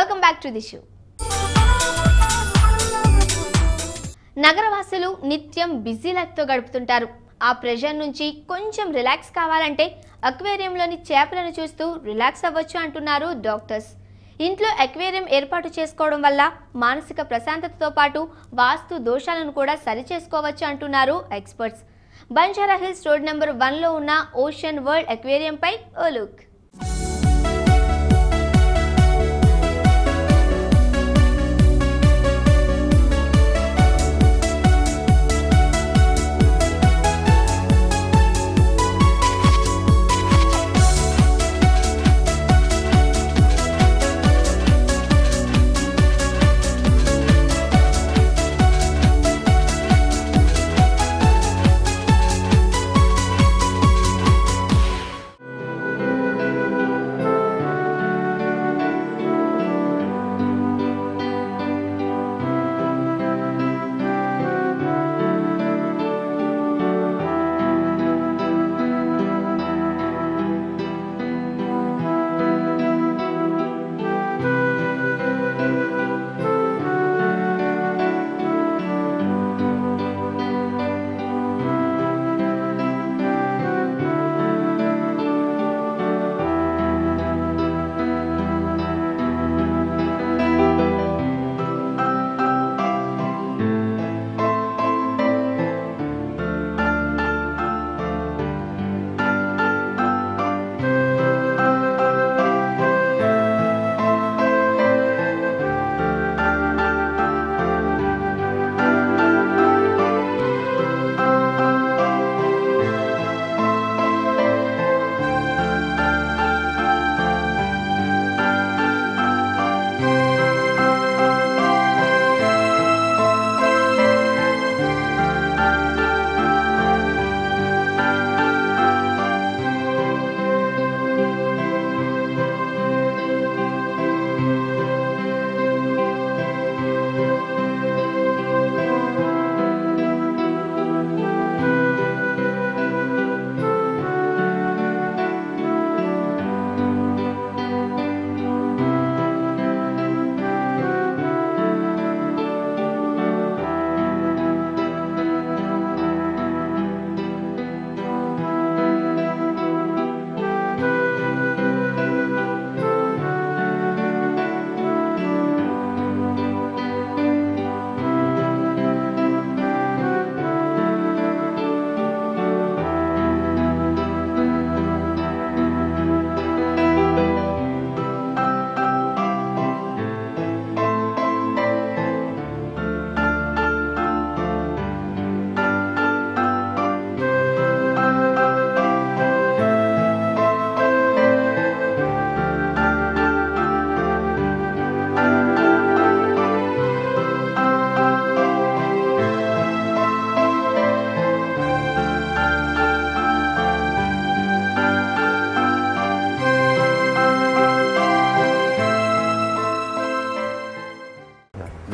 Welcome back to the show నగరవాసులు నిత్యం busy లైఫ్తో గడుపుతుంటారు. ఆ pressure నుంచి కొంచెం రిలాక్స్ కావాలంటే అక్వేరియంలోని చేపలను చూస్తూ రిలాక్స్ అవ్వచ్చు అంటున్నారు డాక్టర్స్. ఇంట్లో అక్వేరియం ఏర్పాటు చేసుకోవడం వల్ల మానసిక ప్రశాంతతతో పాటు వాస్తు దోషాలను కూడా సరిచేసుకోవచ్చు అంటున్నారు experts. Banjara Hills road number వన్లో ఉన్న ఓషన్ వరల్డ్ అక్వేరియంపై ఓ look.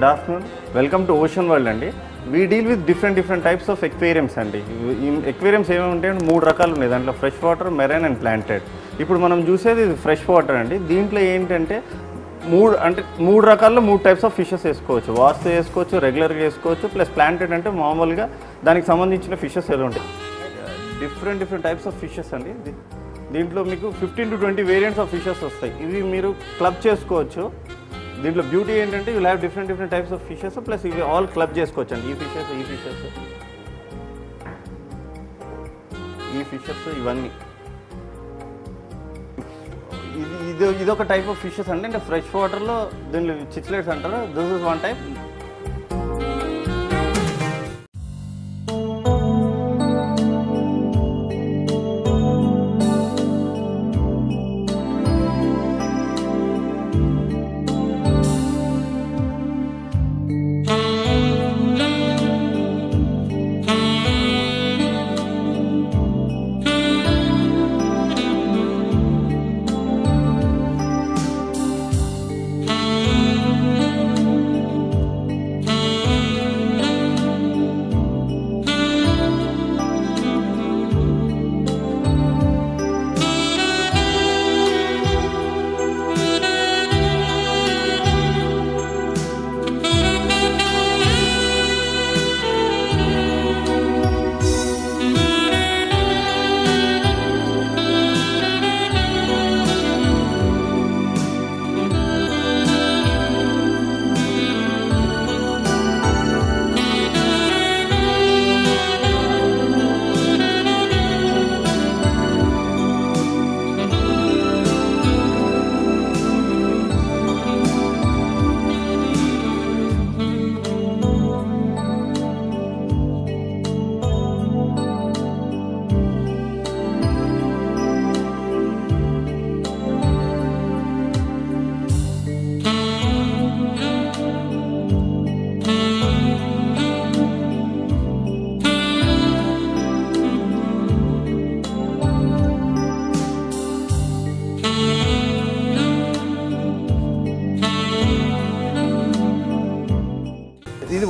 Good afternoon. Welcome to Ocean World అండి. We deal with different different types of aquariums అండి. ఎక్వేరియమ్స్ ఏమేమి ఉంటాయంటే మూడు రకాలు ఉన్నాయి. దాంట్లో fresh water marine and planted ఇప్పుడు మనం చూసేది ఫ్రెష్ వాటర్ అండి. దీంట్లో ఏంటంటే మూడు అంటే మూడు రకాల్లో మూడు టైప్స్ ఆఫ్ ఫిషెస్ వేసుకోవచ్చు. వాస్తు వేసుకోవచ్చు రెగ్యులర్గా వేసుకోవచ్చు ప్లస్ ప్లాంటెడ్ అంటే మామూలుగా దానికి సంబంధించిన ఫిషెస్ ఏదో ఉంటాయి. Different different types of fishes అండి. దీంట్లో మీకు fifteen to twenty variants of fishes వస్తాయి. ఇవి మీరు క్లబ్ చేసుకోవచ్చు. దీంట్లో బ్యూటీ ఏంటంటే you have different different types of fishes plus ఇవి ఆల్ క్లబ్ చేసుకోవచ్చు అండి ఈ ఫిషెస్ ఈ ఫిషెస్ ఈ ఫిషెస్ ఇవన్నీ. ఇది ఇది ఇదొక టైప్ ఆఫ్ ఫిషెస్ అండి. అంటే ఫ్రెష్ వాటర్లో దీనిలో చిచ్లెట్స్ అంటారు. This is one type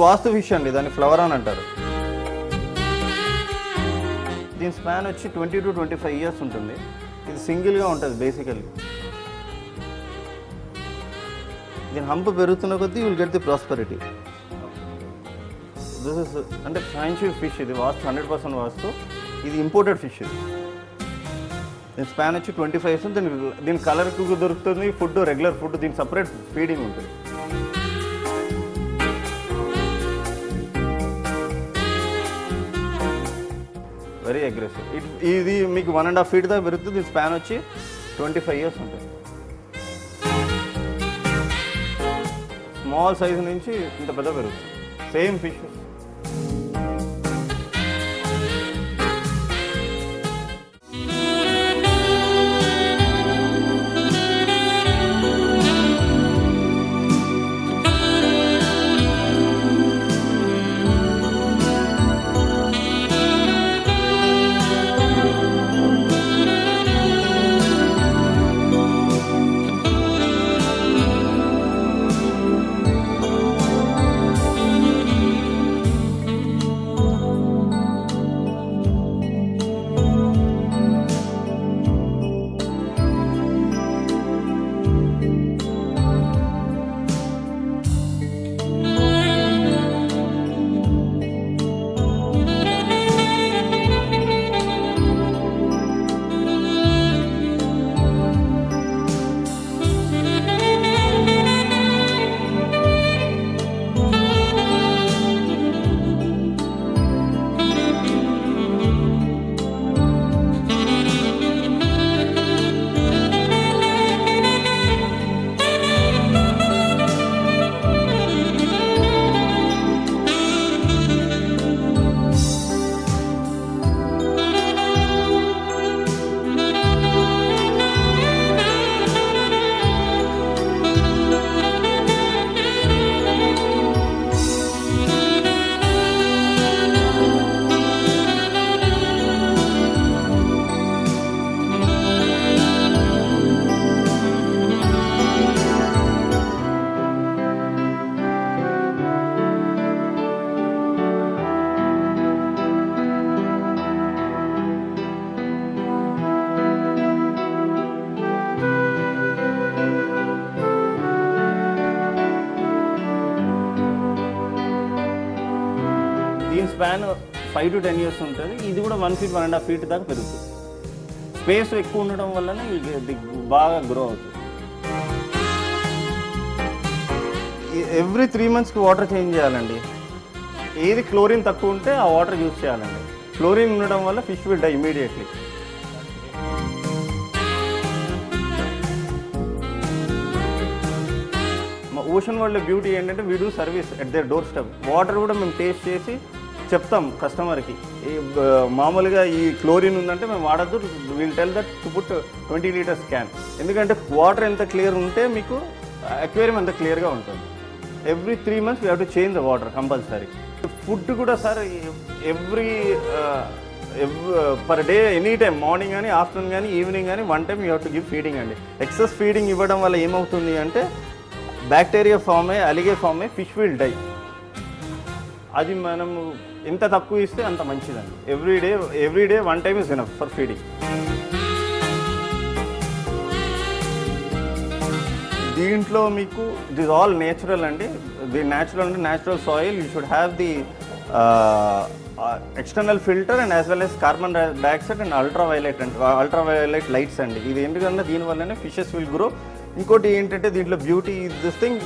vastu fish అండి దాన్ని ఫ్లవర్ అని అంటారు. దీని స్పాన్ వచ్చి twenty to twenty five years ఉంటుంది. ఇది సింగిల్గా ఉంటుంది బేసికల్లీ. దీని హంప్ పెరుగుతున్న కొద్దీ will get the prosperity this is అంటే ఫ్రాంచీ ఫిష్ ఇది వాస్తు హండ్రెడ్ పర్సెంట్ వాస్తు. ఇది ఇంపోర్టెడ్ ఫిష్ ఇది. దీని స్పాన్ వచ్చి ట్వంటీ ఫైవ్ దీని దీని కలర్ దొరుకుతుంది ఫుడ్ రెగ్యులర్ ఫుడ్ దీని సపరేట్ ఫీడింగ్ ఉంటుంది. వెరీ అగ్రెసివ్ ఇట్ ఇది మీకు వన్ అండ్ హాఫ్ ఫీట్ దాకా పెరుగుతుంది దీని స్పాన్ వచ్చి ట్వంటీ ఫైవ్ ఇయర్స్ ఉంటుంది. స్మాల్ సైజ్ నుంచి ఇంత పెద్ద పెరుగుతుంది. సేమ్ ఫిష్ దీని span five to ten years ఉంటుంది. ఇది కూడా one feet one and half feet దాకా పెరుగుతుంది. స్పేస్ ఎక్కువ ఉండడం వల్లనే ఇది బాగా గ్రో అవుతుంది. ఎవ్రీ త్రీ మంత్స్కి వాటర్ చేంజ్ చేయాలండి. ఏది క్లోరిన్ తక్కువ ఉంటే ఆ వాటర్ యూజ్ చేయాలండి. క్లోరిన్ ఉండడం వల్ల ఫిష్ విల్ డై ఇమీడియట్లీ మా ఓషన్ వరల్డ్ బ్యూటీ ఏంటంటే we do service at their doorstep water కూడా మేము టేస్ట్ చేసి చెప్తాం కస్టమర్కి. ఈ మామూలుగా ఈ క్లోరిన్ ఉందంటే మేము వాడద్దు. We'll tell that to put twenty litres can ఎందుకంటే వాటర్ ఎంత క్లియర్ ఉంటే మీకు అక్వేరియం అంత క్లియర్గా ఉంటుంది. Every three months we have to change the water compulsory food కూడా sir every per day any time morning కానీ ఆఫ్టర్నూన్ కానీ ఈవినింగ్ కానీ one time you have to give feeding అండి. ఎక్సెస్ ఫీడింగ్ ఇవ్వడం వల్ల ఏమవుతుంది అంటే బ్యాక్టీరియా ఫామ్ అయ్యి అలిగే ఫామ్ అయ్యి ఫిష్ విల్ డై అది మనము ఎంత తక్కువ ఇస్తే అంత మంచిదండి. Every day every day one time is enough for feeding దీంట్లో మీకు దిస్ ఆల్ నేచురల్ అండి. ది నేచురల్ అంటే natural soil you should have the external filter and as well as carbon dioxide and ultraviolet and ultra violet lights అండి. ఇది ఎందుకంటే దీనివల్లనే fishes will grow ఇంకోటి ఏంటంటే దీంట్లో beauty this thing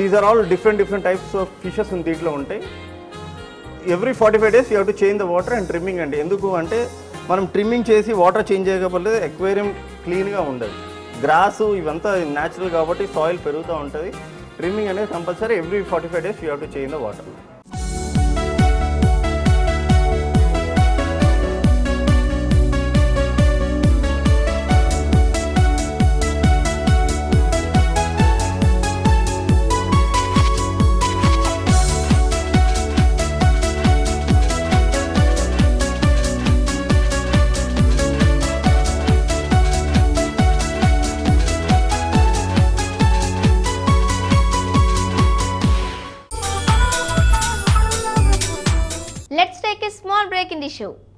these are all different different types of fishes దీంట్లో ఉంటాయి. Every forty five days you have to change the water and trimming అండి. ఎందుకు అంటే మనం ట్రిమ్మింగ్ చేసి వాటర్ చేంజ్ చేయకపోతే ఎక్వేరియం క్లీన్గా ఉండదు. గ్రాస్ ఇవంతా న్యాచురల్ కాబట్టి సాయిల్ పెరుగుతూ ఉంటుంది. ట్రిమ్మింగ్ అనేది compulsory every forty five days you have to change the water let's